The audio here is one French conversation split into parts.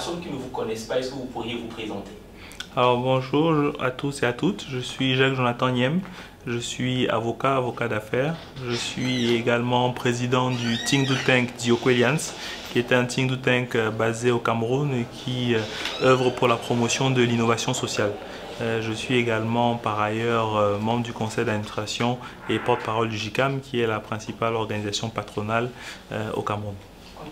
personnes qui ne vous connaissent pas, est-ce que vous pourriez vous présenter? Alors bonjour à tous et à toutes, je suis Jacques Jonathan Niem, je suis avocat, avocat d'affaires. Je suis également président du Think Do Tank Dioko qui est un Think Do Tank euh, basé au Cameroun et qui euh, œuvre pour la promotion de l'innovation sociale. Euh, je suis également par ailleurs membre du conseil d'administration et porte-parole du GICAM, qui est la principale organisation patronale au Cameroun.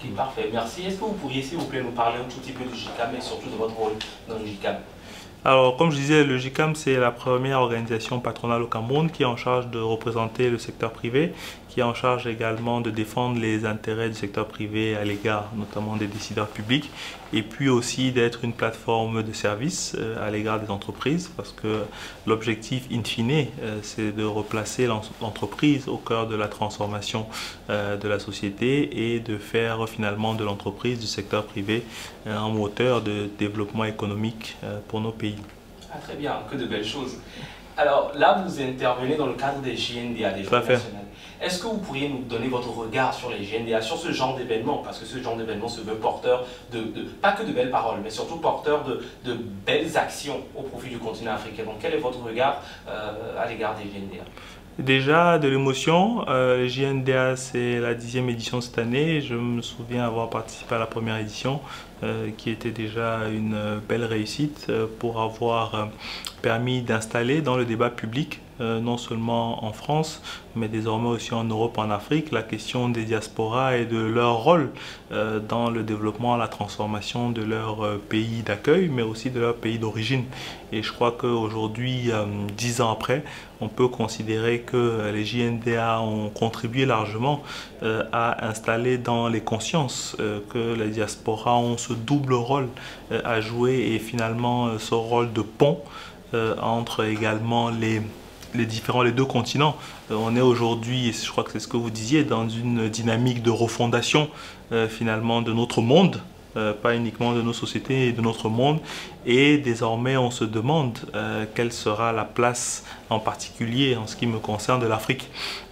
Ok, parfait, merci. Est-ce que vous pourriez, s'il vous plaît, nous parler un tout petit peu du GICAM et surtout de votre rôle dans le GICAM alors, comme je disais, le GICAM, c'est la première organisation patronale au Cameroun qui est en charge de représenter le secteur privé, qui est en charge également de défendre les intérêts du secteur privé à l'égard notamment des décideurs publics, et puis aussi d'être une plateforme de service euh, à l'égard des entreprises, parce que l'objectif in fine, euh, c'est de replacer l'entreprise au cœur de la transformation euh, de la société et de faire finalement de l'entreprise, du secteur privé, un moteur de développement économique pour nos pays. Ah, très bien, que de belles choses. Alors là, vous intervenez dans le cadre des JNDA, des nationales. Est-ce que vous pourriez nous donner votre regard sur les GNDA, sur ce genre d'événement? Parce que ce genre d'événement se veut porteur de, pas que de belles paroles, mais surtout porteur de, belles actions au profit du continent africain. Donc quel est votre regard euh, à l'égard des GNDA Déjà de l'émotion, euh, les JNDA c'est la dixième édition cette année. Je me souviens avoir participé à la première édition euh, qui était déjà une belle réussite euh, pour avoir permis d'installer dans le débat public euh, non seulement en France, mais désormais aussi en Europe, en Afrique, la question des diasporas et de leur rôle euh, dans le développement, la transformation de leur euh, pays d'accueil, mais aussi de leur pays d'origine. Et je crois qu'aujourd'hui, dix ans après, on peut considérer que les JNDA ont contribué largement à installer dans les consciences que les diasporas ont ce double rôle à jouer et finalement ce rôle de pont entre également les les différents, les deux continents. Euh, on est aujourd'hui, je crois que c'est ce que vous disiez, dans une dynamique de refondation euh, finalement de notre monde, euh, pas uniquement de nos sociétés et de notre monde. Et désormais, on se demande euh, quelle sera la place en particulier en ce qui me concerne de l'Afrique.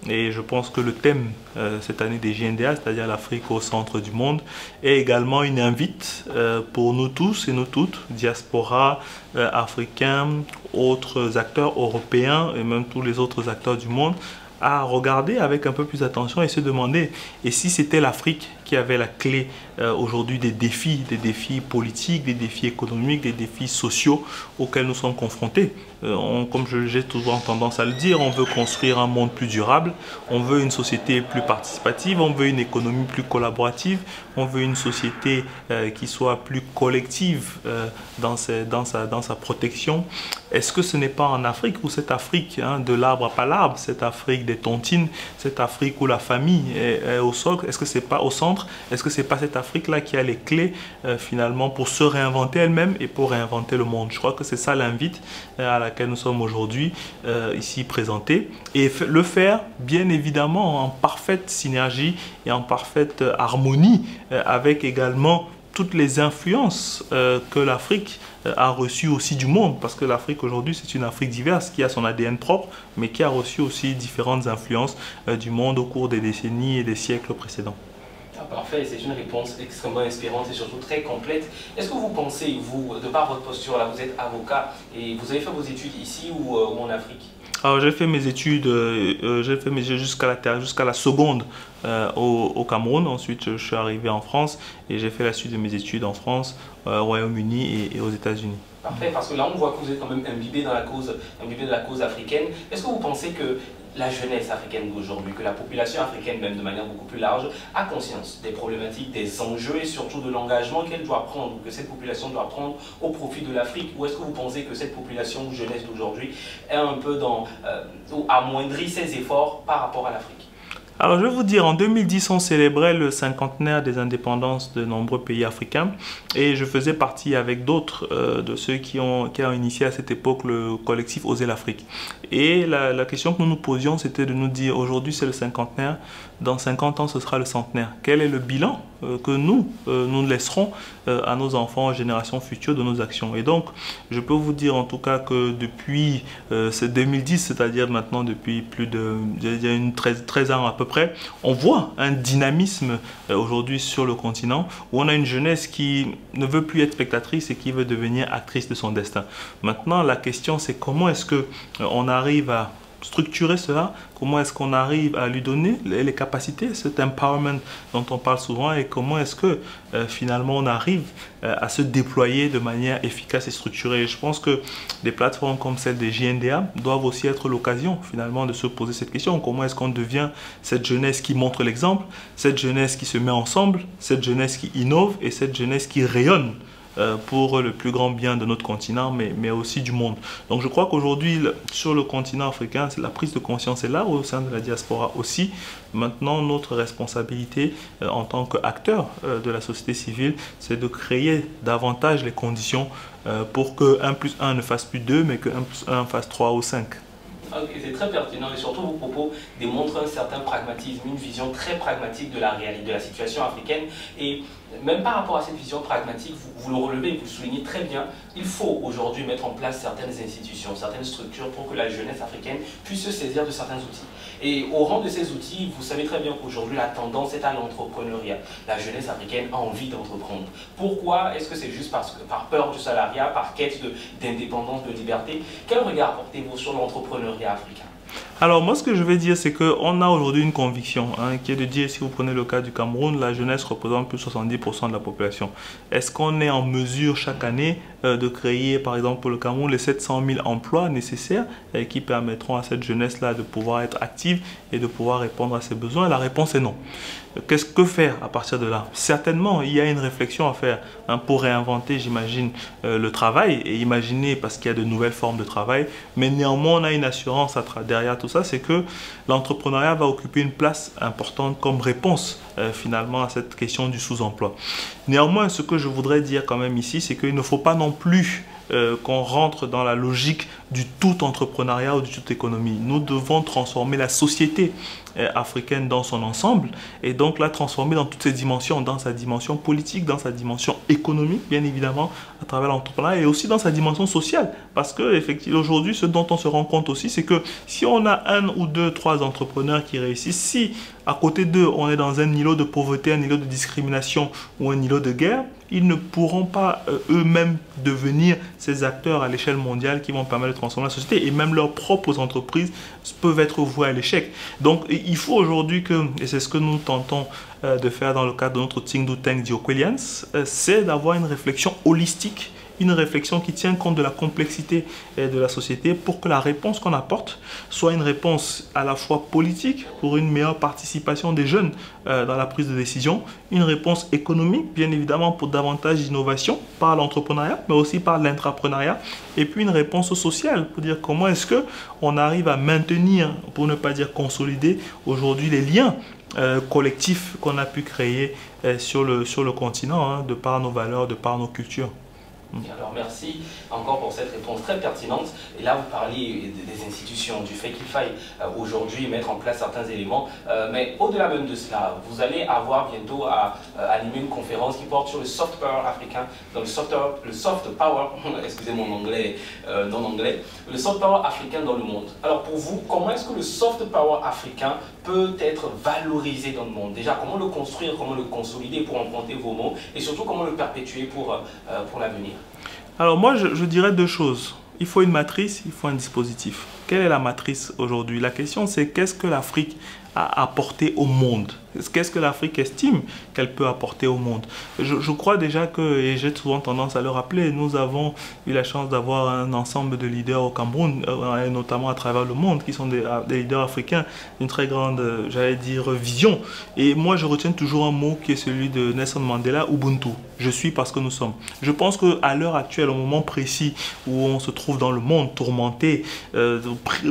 Et je pense que le thème euh, cette année des JNDA, c'est-à-dire l'Afrique au centre du monde, est également une invite pour nous tous et nous toutes, diaspora africains, autres acteurs européens et même tous les autres acteurs du monde, à regarder avec un peu plus d'attention et se demander, et si c'était l'Afrique qui avait la clé euh, aujourd'hui des défis, des défis politiques, des défis économiques, des défis sociaux auxquels nous sommes confrontés. Euh, comme j'ai toujours tendance à le dire, on veut construire un monde plus durable, on veut une société plus participative, on veut une économie plus collaborative, on veut une société euh, qui soit plus collective dans, sa protection. Est-ce que ce n'est pas en Afrique ou cette Afrique hein, de l'arbre à pas l'arbre, cette Afrique des tontines, cette Afrique où la famille est au socle, est-ce que c'est pas au centre est-ce que c'est pas cette Afrique-là qui a les clés euh, finalement pour se réinventer elle-même et pour réinventer le monde? Je crois que c'est ça l'invite euh, à laquelle nous sommes aujourd'hui euh, ici présentés. Et le faire, bien évidemment, en parfaite synergie et en parfaite harmonie avec également toutes les influences que l'Afrique a reçues aussi du monde, parce que l'Afrique aujourd'hui c'est une Afrique diverse qui a son ADN propre, mais qui a reçu aussi différentes influences du monde au cours des décennies et des siècles précédents. Ah, parfait, c'est une réponse extrêmement inspirante et surtout très complète. Est-ce que vous pensez, vous, de par votre posture là, vous êtes avocat et vous avez fait vos études ici ou, euh, en Afrique? Alors j'ai fait mes études, euh, euh, j'ai fait mes études jusqu'à la, jusqu'à la seconde au, Cameroun. Ensuite, je suis arrivé en France et j'ai fait la suite de mes études en France, au Royaume-Uni et, aux États-Unis. Parfait, parce que là on voit que vous êtes quand même imbibé dans la cause, imbibé de la cause africaine. Est-ce que vous pensez que la jeunesse africaine d'aujourd'hui, que la population africaine, même de manière beaucoup plus large, a conscience des problématiques, des enjeux et surtout de l'engagement qu'elle doit prendre, que cette population doit prendre au profit de l'Afrique. Ou est-ce que vous pensez que cette population jeunesse d'aujourd'hui est un peu dans, euh, ou amoindrit ses efforts par rapport à l'Afrique? Alors je vais vous dire, en 2010, on célébrait le cinquantenaire des indépendances de nombreux pays africains et je faisais partie avec d'autres euh, de ceux qui ont, initié à cette époque le collectif Oser l'Afrique. Et la, la, question que nous nous posions, c'était de nous dire, aujourd'hui c'est le cinquantenaire, dans 50 ans ce sera le centenaire. Quel est le bilan que nous, nous laisserons à nos enfants, aux générations futures de nos actions. Et donc, je peux vous dire en tout cas que depuis 2010, c'est-à-dire maintenant depuis plus de une 13, 13 ans à peu près, on voit un dynamisme aujourd'hui sur le continent où on a une jeunesse qui ne veut plus être spectatrice et qui veut devenir actrice de son destin. Maintenant, la question c'est comment est-ce que on arrive à structurer cela Comment est-ce qu'on arrive à lui donner les, capacités, cet empowerment dont on parle souvent et comment est-ce que euh, finalement on arrive euh, à se déployer de manière efficace et structurée Je pense que des plateformes comme celle des JNDA doivent aussi être l'occasion finalement de se poser cette question. Comment est-ce qu'on devient cette jeunesse qui montre l'exemple, cette jeunesse qui se met ensemble, cette jeunesse qui innove et cette jeunesse qui rayonne pour le plus grand bien de notre continent, mais, mais aussi du monde. Donc je crois qu'aujourd'hui, sur le continent africain, la prise de conscience est là, au sein de la diaspora aussi. Maintenant, notre responsabilité euh, en tant qu'acteur euh, de la société civile, c'est de créer davantage les conditions pour que 1 plus 1 ne fasse plus 2, mais que 1 plus 1 fasse 3 ou 5. C'est très pertinent et surtout vos propos démontrent un certain pragmatisme, une vision très pragmatique de la réalité, de la situation africaine. Et même par rapport à cette vision pragmatique, vous, le relevez, vous le soulignez très bien, il faut aujourd'hui mettre en place certaines institutions, certaines structures pour que la jeunesse africaine puisse se saisir de certains outils. Et au rang de ces outils, vous savez très bien qu'aujourd'hui, la tendance est à l'entrepreneuriat. La jeunesse africaine a envie d'entreprendre. Pourquoi Est-ce que c'est juste parce que, par peur du salariat, par quête d'indépendance, de, liberté? Quel regard portez-vous sur l'entrepreneuriat africain? Alors moi ce que je vais dire c'est qu'on a aujourd'hui une conviction hein, qui est de dire si vous prenez le cas du Cameroun, la jeunesse représente plus de 70% de la population. Est-ce qu'on est en mesure chaque année euh, de créer par exemple pour le Cameroun les 700 000 emplois nécessaires euh, qui permettront à cette jeunesse-là de pouvoir être active et de pouvoir répondre à ses besoins? La réponse est non. Qu'est-ce que faire à partir de là? Certainement, il y a une réflexion à faire hein, pour réinventer, j'imagine, euh, le travail et imaginer parce qu'il y a de nouvelles formes de travail. Mais néanmoins, on a une assurance derrière tout ça, c'est que l'entrepreneuriat va occuper une place importante comme réponse euh, finalement à cette question du sous-emploi. Néanmoins, ce que je voudrais dire quand même ici, c'est qu'il ne faut pas non plus euh, qu'on rentre dans la logique du tout entrepreneuriat ou du tout économie. Nous devons transformer la société euh, africaine dans son ensemble et donc la transformer dans toutes ses dimensions, dans sa dimension politique, dans sa dimension économique, bien évidemment, à travers l'entrepreneuriat et aussi dans sa dimension sociale. Parce que, effectivement, aujourd'hui, ce dont on se rend compte aussi, c'est que si on a un ou deux, trois entrepreneurs qui réussissent, si à côté d'eux, on est dans un îlot de pauvreté, un îlot de discrimination ou un îlot de guerre, ils ne pourront pas euh, eux-mêmes devenir ces acteurs à l'échelle mondiale qui vont permettre de transformer la société. Et même leurs propres entreprises peuvent être vouées à l'échec. Donc il faut aujourd'hui que, et c'est ce que nous tentons euh, de faire dans le cadre de notre Think Do Tank euh, c'est d'avoir une réflexion holistique une réflexion qui tient compte de la complexité euh, de la société pour que la réponse qu'on apporte soit une réponse à la fois politique pour une meilleure participation des jeunes euh, dans la prise de décision, une réponse économique bien évidemment pour davantage d'innovation par l'entrepreneuriat mais aussi par l'intrapreneuriat et puis une réponse sociale pour dire comment est-ce que on arrive à maintenir pour ne pas dire consolider aujourd'hui les liens euh, collectifs qu'on a pu créer sur, le, sur le continent hein, de par nos valeurs, de par nos cultures. Alors merci encore pour cette réponse très pertinente. Et là, vous parliez des institutions, du fait qu'il faille euh, aujourd'hui mettre en place certains éléments. Euh, mais au-delà même de cela, vous allez avoir bientôt à euh, animer une conférence qui porte sur le soft power africain, dans le soft, le soft power, excusez mon anglais, non anglais, le soft power africain dans le monde. Alors pour vous, comment est-ce que le soft power africain peut être valorisé dans le monde? Déjà, comment le construire, comment le consolider pour emprunter vos mots? Et surtout comment le perpétuer pour, pour l'avenir? Alors moi, je, dirais deux choses. Il faut une matrice, il faut un dispositif. Quelle est la matrice aujourd'hui? La question, c'est qu'est-ce que l'Afrique a apporté au monde? Qu'est-ce que l'Afrique estime qu'elle peut apporter au monde? Je, crois déjà que, et j'ai souvent tendance à le rappeler, nous avons eu la chance d'avoir un ensemble de leaders au Cameroun, euh, et notamment à travers le monde, qui sont des, leaders africains d'une très grande, j'allais dire, vision. Et moi, je retiens toujours un mot qui est celui de Nelson Mandela, Ubuntu. Je suis parce que nous sommes. Je pense qu'à l'heure actuelle, au moment précis où on se trouve dans le monde tourmenté, euh,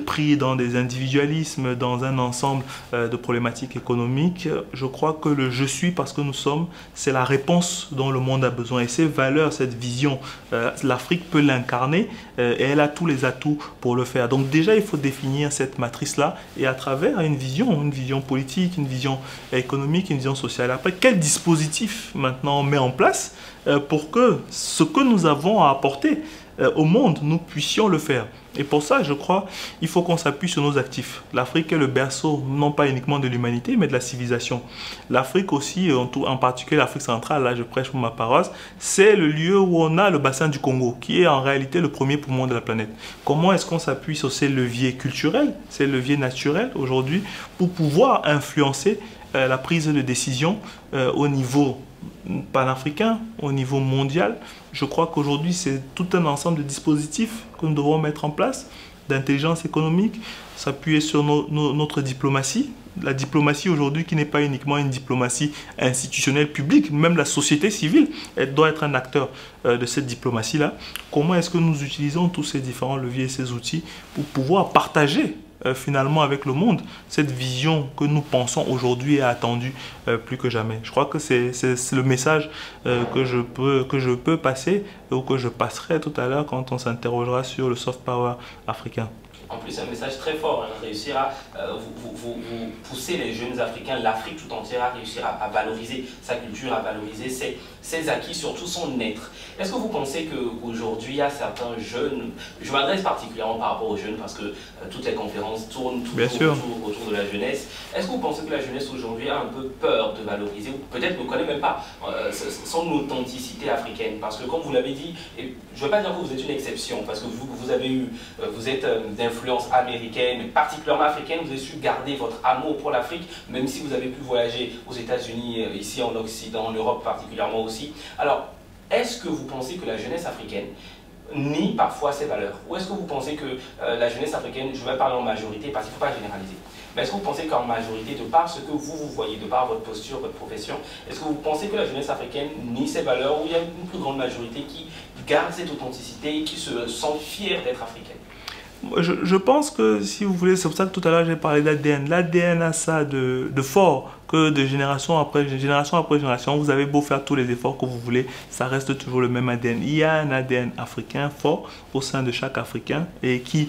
pris dans des individualismes, dans un ensemble euh, de problématiques économiques, je crois que le je suis parce que nous sommes, c'est la réponse dont le monde a besoin. Et ces valeurs, cette vision, euh, l'Afrique peut l'incarner euh, et elle a tous les atouts pour le faire. Donc déjà, il faut définir cette matrice-là et à travers une vision, une vision politique, une vision économique, une vision sociale. Après, quel dispositif maintenant on met en place euh, pour que ce que nous avons à apporter au monde, nous puissions le faire. Et pour ça, je crois, il faut qu'on s'appuie sur nos actifs. L'Afrique est le berceau, non pas uniquement de l'humanité, mais de la civilisation. L'Afrique aussi, en, tout, en particulier l'Afrique centrale, là je prêche pour ma paroisse, c'est le lieu où on a le bassin du Congo, qui est en réalité le premier poumon de la planète. Comment est-ce qu'on s'appuie sur ces leviers culturels, ces leviers naturels aujourd'hui, pour pouvoir influencer euh, la prise de décision euh, au niveau panafricain, au niveau mondial. Je crois qu'aujourd'hui, c'est tout un ensemble de dispositifs que nous devons mettre en place, d'intelligence économique, s'appuyer sur notre diplomatie. La diplomatie aujourd'hui qui n'est pas uniquement une diplomatie institutionnelle publique, même la société civile, elle doit être un acteur euh, de cette diplomatie-là. Comment est-ce que nous utilisons tous ces différents leviers et ces outils pour pouvoir partager euh, finalement avec le monde. Cette vision que nous pensons aujourd'hui est attendue euh, plus que jamais. Je crois que c'est le message euh, que, je peux, que je peux passer ou que je passerai tout à l'heure quand on s'interrogera sur le soft power africain en plus un message très fort, hein, réussir à vous, vous, vous, pousser les jeunes Africains, l'Afrique tout entière à réussir à, valoriser sa culture, à valoriser ses, ses acquis, surtout son être. Est-ce que vous pensez qu'aujourd'hui, il y a certains jeunes, je m'adresse particulièrement par rapport aux jeunes parce que euh, toutes les conférences tournent toujours autour, autour, de la jeunesse, est-ce que vous pensez que la jeunesse aujourd'hui a un peu peur de valoriser, ou peut-être ne connaît même pas euh, son authenticité africaine? Parce que comme vous l'avez dit, et je ne veux pas dire que vous êtes une exception, parce que vous, vous avez eu, euh, vous êtes d'influence américaine, particulièrement africaine, vous avez su garder votre amour pour l'Afrique, même si vous avez pu voyager aux États-Unis, ici en Occident, en Europe particulièrement aussi. Alors, est-ce que vous pensez que la jeunesse africaine nie parfois ses valeurs? Ou est-ce que vous pensez que euh, la jeunesse africaine, je vais parler en majorité parce qu'il ne faut pas généraliser, mais est-ce que vous pensez qu'en majorité, de par ce que vous, vous voyez, de par votre posture, votre profession, est-ce que vous pensez que la jeunesse africaine nie ses valeurs ou il y a une plus grande majorité qui garde cette authenticité et qui se sent fière d'être africaine? Je, pense que, si vous voulez, c'est pour ça que tout à l'heure j'ai parlé d'ADN. L'ADN a ça de, de, fort que de génération après génération après génération, vous avez beau faire tous les efforts que vous voulez, ça reste toujours le même ADN. Il y a un ADN africain fort au sein de chaque Africain et qui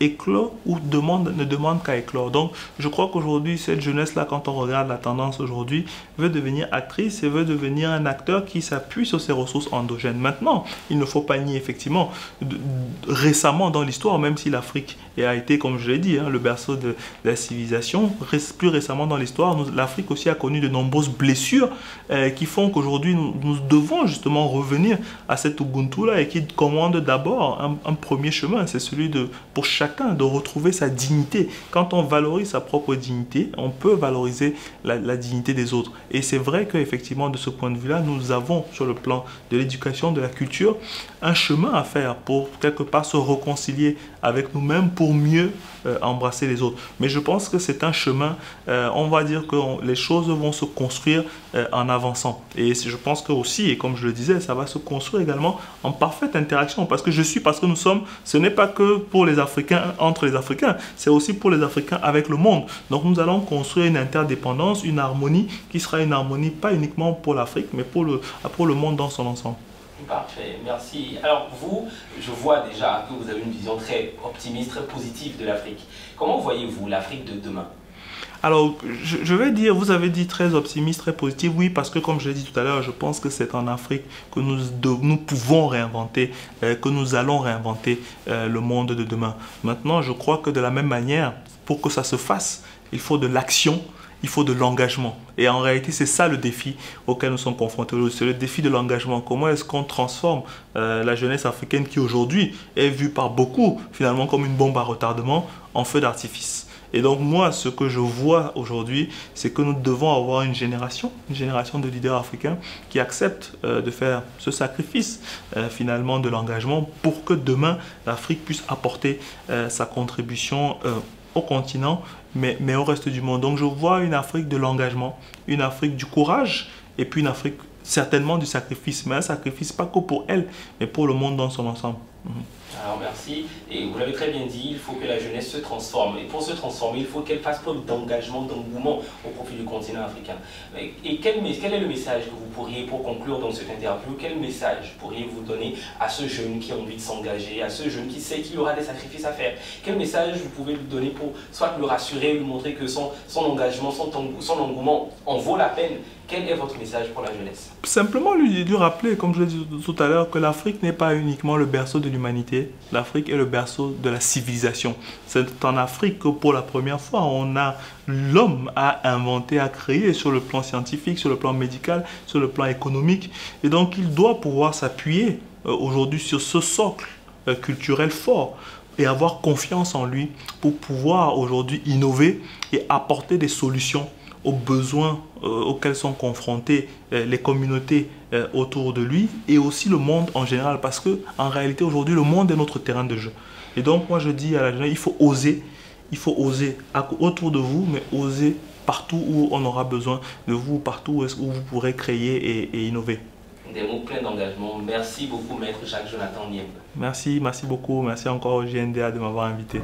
éclore ou demande, ne demande qu'à éclore. Donc, je crois qu'aujourd'hui, cette jeunesse-là, quand on regarde la tendance aujourd'hui, veut devenir actrice et veut devenir un acteur qui s'appuie sur ses ressources endogènes. Maintenant, il ne faut pas nier, effectivement, récemment dans l'histoire, même si l'Afrique a été, comme je l'ai dit, hein, le berceau de, la civilisation, plus récemment dans l'histoire, l'Afrique aussi a connu de nombreuses blessures euh, qui font qu'aujourd'hui, nous, devons justement revenir à cet Ubuntu-là et qui commande d'abord un, premier chemin, c'est celui de, pour chaque de retrouver sa dignité. Quand on valorise sa propre dignité, on peut valoriser la, dignité des autres. Et c'est vrai qu'effectivement, de ce point de vue-là, nous avons sur le plan de l'éducation, de la culture, un chemin à faire pour quelque part se réconcilier avec nous-mêmes pour mieux euh, embrasser les autres. Mais je pense que c'est un chemin, euh, on va dire que les choses vont se construire euh, en avançant. Et je pense que aussi, et comme je le disais, ça va se construire également en parfaite interaction. Parce que je suis, parce que nous sommes, ce n'est pas que pour les Africains, entre les Africains, c'est aussi pour les Africains avec le monde. Donc nous allons construire une interdépendance, une harmonie qui sera une harmonie pas uniquement pour l'Afrique, mais pour le, pour le monde dans son ensemble. Parfait, merci. Alors vous, je vois déjà que vous avez une vision très optimiste, très positive de l'Afrique. Comment voyez-vous l'Afrique de demain? Alors, je, vais dire, vous avez dit très optimiste, très positif, oui, parce que comme je l'ai dit tout à l'heure, je pense que c'est en Afrique que nous, nous pouvons réinventer, euh, que nous allons réinventer euh, le monde de demain. Maintenant, je crois que de la même manière, pour que ça se fasse, il faut de l'action, il faut de l'engagement. Et en réalité, c'est ça le défi auquel nous sommes confrontés aujourd'hui. C'est le défi de l'engagement. Comment est-ce qu'on transforme euh, la jeunesse africaine qui aujourd'hui est vue par beaucoup finalement comme une bombe à retardement en feu d'artifice? Et donc moi, ce que je vois aujourd'hui, c'est que nous devons avoir une génération, une génération de leaders africains qui acceptent euh, de faire ce sacrifice euh, finalement de l'engagement pour que demain l'Afrique puisse apporter sa contribution au continent, mais au reste du monde. Donc je vois une Afrique de l'engagement, une Afrique du courage, et puis une Afrique certainement du sacrifice, mais un sacrifice pas que pour elle, mais pour le monde dans son ensemble. Alors merci. Et vous l'avez très bien dit, il faut que la jeunesse se transforme. Et pour se transformer, il faut qu'elle fasse preuve d'engagement, d'engouement au profit du continent africain. Et quel, est le message que vous pourriez, pour conclure dans cette interview, quel message pourriez-vous donner à ce jeune qui a envie de s'engager, à ce jeune qui sait qu'il aura des sacrifices à faire? Quel message vous pouvez lui donner pour soit le rassurer, lui montrer que son, engagement, son, son engouement en vaut la peine? Quel est votre message pour la jeunesse? Simplement lui, lui rappeler, comme je l'ai dit tout à l'heure, que l'Afrique n'est pas uniquement le berceau de l'humanité, l'Afrique est le berceau de la civilisation. C'est en Afrique que pour la première fois, on a l'homme a inventé, a créé sur le plan scientifique, sur le plan médical, sur le plan économique. Et donc il doit pouvoir s'appuyer euh, aujourd'hui sur ce socle euh, culturel fort et avoir confiance en lui pour pouvoir aujourd'hui innover et apporter des solutions aux besoins euh, auxquels sont confrontées euh, les communautés euh, autour de lui et aussi le monde en général parce que en réalité aujourd'hui le monde est notre terrain de jeu. Et donc moi je dis à la jeunesse il faut oser, il faut oser autour de vous mais oser partout où on aura besoin de vous, partout où vous pourrez créer et, et innover. Des mots pleins d'engagement. Merci beaucoup, maître Jacques Jonathan Niembe. Merci, merci beaucoup. Merci encore au JNDA de m'avoir invité.